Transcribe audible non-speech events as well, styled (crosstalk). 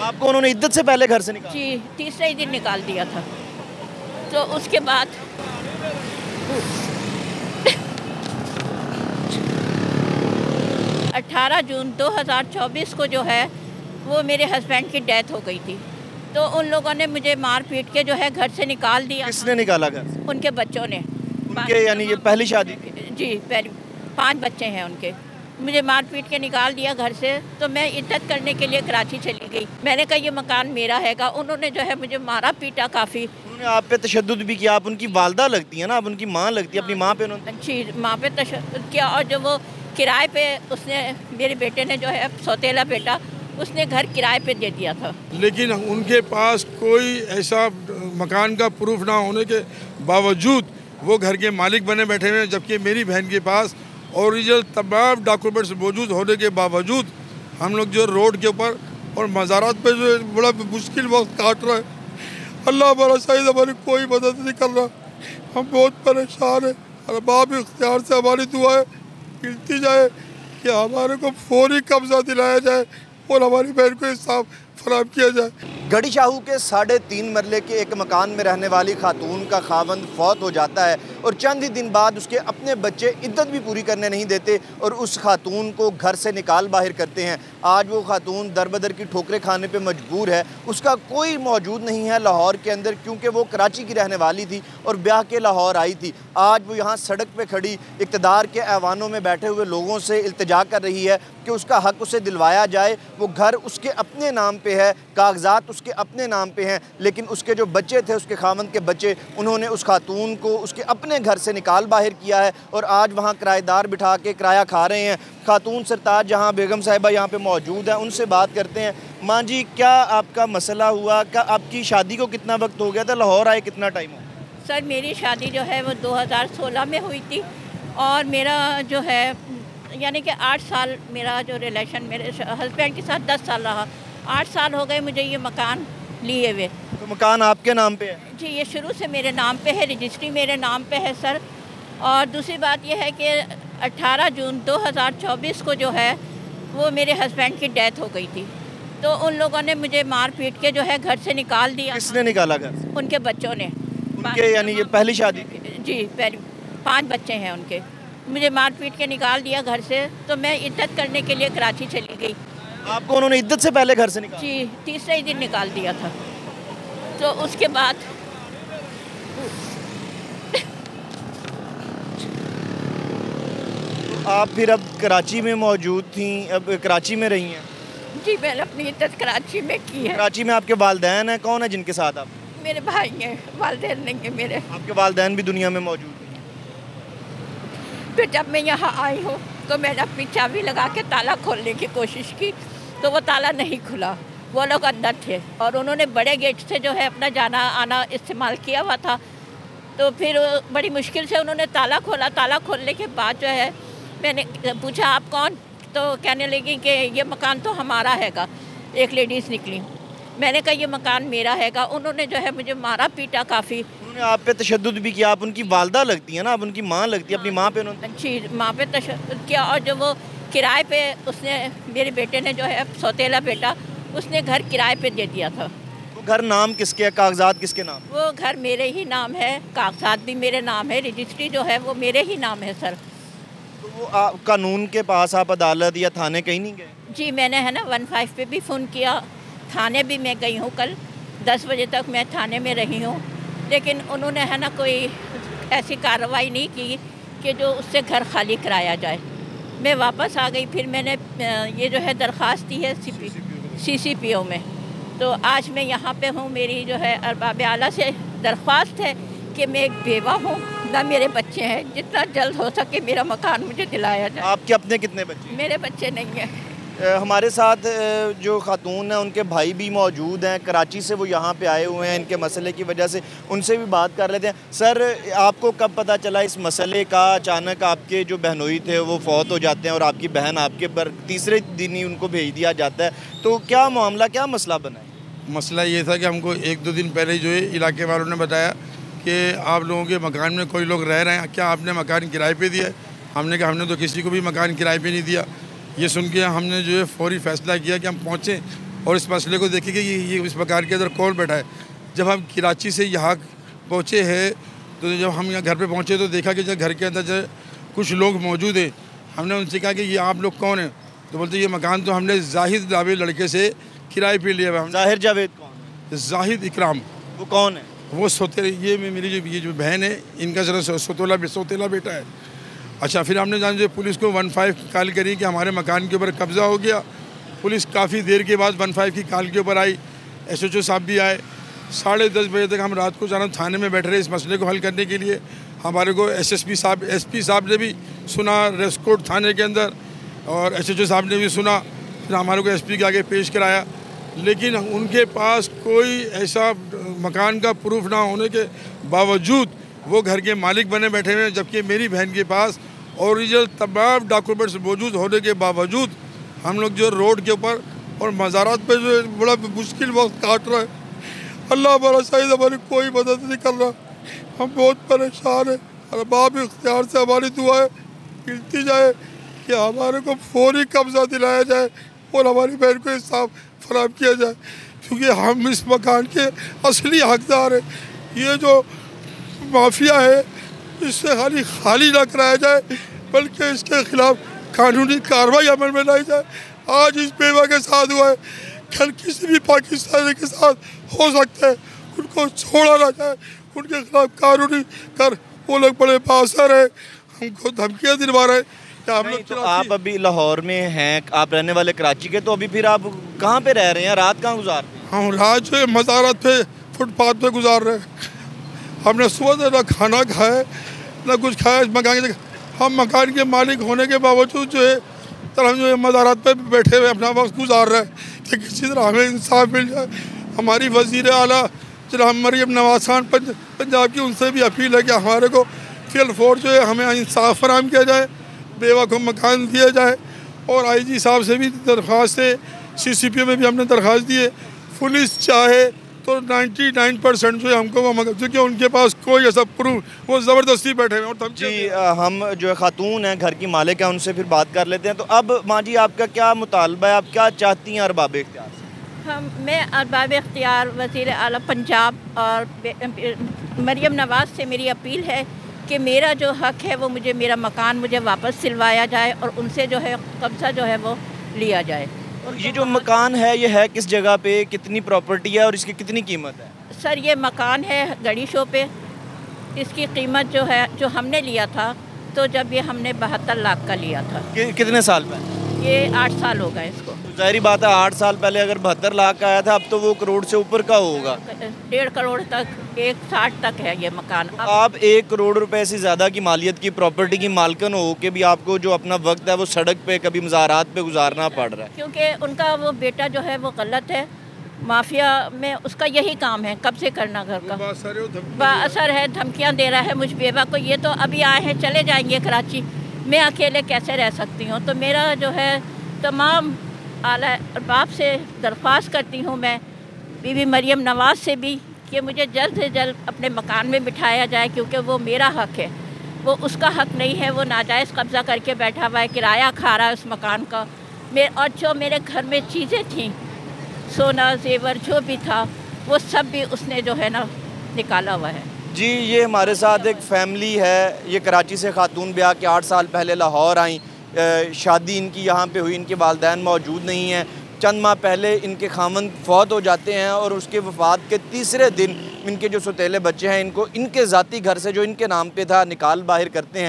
आपको उन्होंने इद्दत से पहले घर से निकाला? जी तीसरे ही दिन निकाल दिया था। तो उसके बाद अट्ठारह जून 2024 को जो है वो मेरे हस्बैंड की डेथ हो गई थी। तो उन लोगों ने मुझे मार पीट के जो है घर से निकाल दिया किसने निकाला घर? उनके बच्चों ने। उनके यानी ये पहली शादी? जी पहले पाँच बच्चे हैं उनके। मुझे मार पीट के निकाल दिया घर से तो मैं इज़्ज़त करने के लिए कराची चली गई। मैंने कहा ये मकान मेरा हैगा। उन्होंने जो है मुझे मारा पीटा काफ़ी। उन्होंने आप पे तशद भी किया आप उनकी वालदा लगती है ना आप उनकी माँ लगती है अपनी माँ पे उन्होंने जी माँ पे तशद किया और जो वो किराए पे उसने मेरे बेटे ने जो है सौतेला बेटा उसने घर किराए पे दे दिया था। लेकिन उनके पास कोई ऐसा मकान का प्रूफ ना होने के बावजूद वो घर के मालिक बने बैठे हुए हैं जबकि मेरी बहन के पास ओरिजिनल तमाम डॉक्यूमेंट्स मौजूद होने के बावजूद हम लोग जो रोड के ऊपर और मज़ारात पे जो बड़ा मुश्किल वक्त काट रहे हैं। अल्लाह हमारा शायद हमारी कोई मदद नहीं कर रहा। हम बहुत परेशान हैं और बाप इख्तियार से हमारी दुआएँ गिरती जाए कि हमारे को फौरी कब्जा दिलाया जाए और हमारी बहन को इंसाफ फराम किया जाए। गढ़ी शाहू के साढ़े तीन मरले के एक मकान में रहने वाली खातून का खावंद फौत हो जाता है और चंद ही दिन बाद उसके अपने बच्चे इद्दत भी पूरी करने नहीं देते और उस खातून को घर से निकाल बाहर करते हैं। आज वो खातून दर बदर की ठोकरें खाने पे मजबूर है। उसका कोई मौजूद नहीं है लाहौर के अंदर क्योंकि वो कराची की रहने वाली थी और ब्याह के लाहौर आई थी। आज वो यहाँ सड़क पर खड़ी इकतदार के ऐवानों में बैठे हुए लोगों से इल्तजा कर रही है। कि उसका हक उसे दिलवाया जाए। वो घर उसके अपने नाम पे है, कागजात उसके अपने नाम पे हैं, लेकिन उसके जो बच्चे थे, उसके खामन के बच्चे, उन्होंने उस खातून को उसके अपने घर से निकाल बाहर किया है और आज वहाँ किराएदार बिठा के किराया खा रहे हैं। खातून सरताज जहाँ बेगम साहिबा यहाँ पे मौजूद हैं, उनसे बात करते हैं। माँ जी, क्या आपका मसला हुआ? क्या आपकी शादी को कितना वक्त हो गया था? लाहौर आए कितना टाइम हो? सर, मेरी शादी जो है वो 2016 में हुई थी और मेरा जो है यानी कि आठ साल मेरा जो रिलेशन मेरे हस्बैंड के साथ दस साल रहा। आठ साल हो गए मुझे ये मकान लिए हुए। तो मकान आपके नाम पे है? जी ये शुरू से मेरे नाम पे है रजिस्ट्री मेरे नाम पे है सर और दूसरी बात यह है कि 18 जून 2024 को जो है वो मेरे हस्बैंड की डेथ हो गई थी। तो उन लोगों ने मुझे मार पीट के जो है घर से निकाल दिया किसने निकाला घर? उनके बच्चों ने। उनके यानी ये पहली शादी? जी पहले पाँच बच्चे हैं उनके। मुझे मार पीट के निकाल दिया घर से तो मैं इद्दत करने के लिए कराची चली गई। आपको उन्होंने इद्दत से पहले घर से निकाला जी तीसरे ही दिन निकाल दिया था। तो उसके बाद (laughs) आप फिर अब कराची में मौजूद थी अब कराची में रही हैं? जी मैंने अपनी इद्दत कराची में की है। कराची में आपके वालदेन हैं? कौन है जिनके साथ आप? मेरे भाई हैं वालदेन नहीं है मेरे। आपके वालदेन भी दुनिया में मौजूद फिर जब मैं यहाँ आई हूँ। तो मैंने अपनी चाबी लगा के ताला खोलने की कोशिश की तो वो ताला नहीं खुला। वो लोग अंदर थे और उन्होंने बड़े गेट से जो है अपना जाना, आना इस्तेमाल किया हुआ था। तो फिर बड़ी मुश्किल से उन्होंने ताला खोला। ताला खोलने के बाद जो है मैंने पूछा, आप कौन? तो कहने लगी कि, ये मकान तो हमारा हैगा। एक लेडीज़ निकली। मैंने कहा ये मकान मेरा हैगा। उन्होंने जो है मुझे मारा पीटा काफ़ी। उन्होंने आप पे तशद भी किया आप उनकी वालदा लगती है ना आप उनकी माँ लगती है अपनी माँ पे उन्होंने जी माँ पे तशद किया और जो वो किराए पे उसने मेरे बेटे ने जो है सौतेला बेटा उसने घर किराए पे दे दिया था। वो घर नाम किसके है? कागजात किसके नाम? वो घर मेरे ही नाम है कागजात भी मेरे नाम है रजिस्ट्री जो है वो मेरे ही नाम है सर। तो वो आ, कानून के पास आप अदालत या थाने कहीं नहीं गए? जी मैंने है ना वन फाइव पे भी फ़ोन किया। थाने भी मैं गई हूँ कल दस बजे तक मैं थाने में रही हूँ। लेकिन उन्होंने है ना कोई ऐसी कार्रवाई नहीं की कि जो उससे घर खाली कराया जाए। मैं वापस आ गई फिर मैंने ये जो है दरख्वास्त दी है C P C C P O में। तो आज मैं यहाँ पे हूँ मेरी जो है अरबाब आला से दरख्वास्त है कि मैं एक बेवा हूँ ना मेरे बच्चे हैं जितना जल्द हो सके मेरा मकान मुझे दिलाया जाए। आपके अपने कितने बच्चे मेरे बच्चे नहीं हैं। हमारे साथ जो खातून हैं, उनके भाई भी मौजूद हैं। कराची से वो यहाँ पे आए हुए हैं, इनके मसले की वजह से। उनसे भी बात कर लेते हैं। सर, आपको कब पता चला इस मसले का? अचानक आपके जो बहनोई थे, वो फौत हो जाते हैं और आपकी बहन आपके पर तीसरे दिन ही उनको भेज दिया जाता है। तो क्या मामला, क्या मसला बना है? मसला ये था कि हमको एक दो दिन पहले जो है, इलाके वालों ने बताया कि आप लोगों के मकान में कोई लोग रह रहे हैं। क्या आपने मकान किराए पर दिया हमने कहा, हमने तो किसी को भी मकान किराए पर नहीं दिया। ये सुन के हमने जो है फौरी फैसला किया कि हम पहुँचें और इस मसले को देखें कि ये, ये इस मकान के अंदर कौन बैठा है। जब हम कराची से यहाँ पहुँचे हैं तो जब हम यहाँ घर पे पहुँचे तो देखा कि जब घर के अंदर जो कुछ लोग मौजूद हैं। हमने उनसे कहा कि ये आप लोग कौन हैं? तो बोलते ये मकान तो हमने जाहिद नामे लड़के से किराए पे लिया हुआ ज़ाहिर जावेद कौन जाहिद इकराम। वो कौन है? वो सोते ये मे- मेरी जो ये जो बहन है इनका जरा सोतोला सोतेला बेटा है। अच्छा फिर हमने जान जो पुलिस को वन फाइव कॉल करी कि हमारे मकान के ऊपर कब्ज़ा हो गया। पुलिस काफ़ी देर के बाद वन फाइव की कॉल के ऊपर आई। एस एच ओ साहब भी आए। साढ़े दस बजे तक हम रात को जाना थाने में बैठ रहे इस मसले को हल करने के लिए। हमारे को एस एस पी साहब एस पी साहब ने भी सुना रेस्कोट थाने के अंदर और एस एच ओ साहब ने भी सुना। फिर हमारे को एस पी के आगे पेश कराया। लेकिन उनके पास कोई ऐसा मकान का प्रूफ ना होने के बावजूद वो घर के मालिक बने बैठे हुए हैं, जबकि मेरी बहन के पास ओरिजिनल तमाम डॉक्यूमेंट्स मौजूद होने के बावजूद हम लोग जो रोड के ऊपर और मज़ारात पे जो बड़ा मुश्किल वक्त काट रहे हैं। अल्लाह हमारा शायद हमारी कोई मदद नहीं कर रहा। हम बहुत परेशान हैं। और बाप इख्तियार से हमारी दुआएँ मिलती जाए कि हमारे को फौरी कब्ज़ा दिलाया जाए और हमारी बहन को इंसाफ फराम किया जाए। क्योंकि हम इस मकान के असली हकदार हैं। ये जो माफिया है इससे खाली खाली ना कराया जाए बल्कि इसके खिलाफ कानूनी कार्रवाई अमल में लाई जाए। आज इस बेवा के साथ हुआ है कल किसी भी पाकिस्तानी के साथ हो सकता है उनको छोड़ा ना जाए। उनके खिलाफ कानूनी कर वो लोग बड़े बासर है। हमको धमकियाँ दिलवा रहे हैं हम लोग तो आप अभी लाहौर में हैं आप रहने वाले कराची के तो अभी फिर आप कहाँ पे रह रहे हैं? रात कहाँ गुजारते हैं? हम रात जो मज़ारत पे फुटपाथ पे गुजार रहे हैं। हमने सुबह से ना खाना है, ना कुछ खाया इस मकान के हम मकान के मालिक होने के बावजूद जो है तर हम जो है मज़ारत पर बैठे हुए अपना वक्त गुजार रहे हैं कि किसी तरह हमें इंसाफ मिल जाए। हमारी वज़ीर आला जनाब मरीम नवाज़ खान पंज, पंजाब की उनसे भी अपील है कि हमारे को फिल फोर जो है हमें इंसाफ फराम किया जाए बेवा को मकान दिया जाए और आई जी साहब से भी दरख्वास्त है सीसीपी में भी हमने दरख्वास्त दी है। पुलिस चाहे तो 99 परसेंट जो है हमको वो मगर क्योंकि उनके पास कोई ऐसा प्रूफ वो ज़बरदस्ती बैठे हैं और जी हम जो है खातून हैं घर की मालिक हैं उनसे फिर बात कर लेते हैं। तो अब माँ जी आपका क्या मुतालबा है? आप क्या चाहती हैं अरबाब इख्तियार से? हम मैं अरबाब इख्तियार वज़ीर आला पंजाब और मरियम नवाज़ से मेरी अपील है कि मेरा जो हक है वो मुझे मेरा मकान मुझे वापस सिलवाया जाए और उनसे जो है कब्ज़ा जो है वो लिया जाए। ये जो मकान है ये है किस जगह पे कितनी प्रॉपर्टी है और इसकी कितनी कीमत है? सर ये मकान है गड़ी शो पे। इसकी कीमत जो है जो हमने लिया था तो जब ये हमने बहत्तर लाख का लिया था। कि, कितने साल पहले? ये आठ साल हो गए इसको। तो ज़ाहिर बात है आठ साल पहले अगर बहत्तर लाख का आया था अब तो वो करोड़ से ऊपर का होगा। डेढ़ करोड़ तक एक साठ तक है ये मकान। अब आप एक करोड़ रुपए से ज़्यादा की मालियत की प्रॉपर्टी की मालकन हो के भी आपको जो अपना वक्त है वो सड़क पे कभी मज़ारात पे गुजारना पड़ रहा है। क्योंकि उनका वो बेटा जो है वो गलत है। माफिया में उसका यही काम है कब से करना घर का। बहुत सारे वो धमकी- असर है धमकियाँ दे रहा है मुझ बेवा को। ये तो अभी आए हैं चले जाएँगे कराची। मैं अकेले कैसे रह सकती हूँ? तो मेरा जो है तमाम आला अरबाब से दरख्वास्त करती हूँ मैं, बीबी मरियम नवाज़ से भी, कि मुझे जल्द से जल्द अपने मकान में बिठाया जाए, क्योंकि वो मेरा हक है। वो उसका हक नहीं है, वो नाजायज़ कब्ज़ा करके बैठा हुआ है, किराया खा रहा है उस मकान का। मेरे और जो मेरे घर में चीज़ें थीं, सोना, जेवर, जो भी था, वो सब भी उसने जो है ना निकाला हुआ है। जी, ये हमारे साथ एक फैमिली है। ये कराची से खातून ब्याह के आठ साल पहले लाहौर आई। शादी इनकी यहाँ पे हुई, इनके वालदेन मौजूद नहीं हैं। चंद माह पहले इनके खामन फौत हो जाते हैं और उसके वफात के तीसरे दिन इनके जो सतीले बच्चे हैं, इनको इनके ज़ाती घर से, जो इनके नाम पे था, निकाल बाहर करते हैं।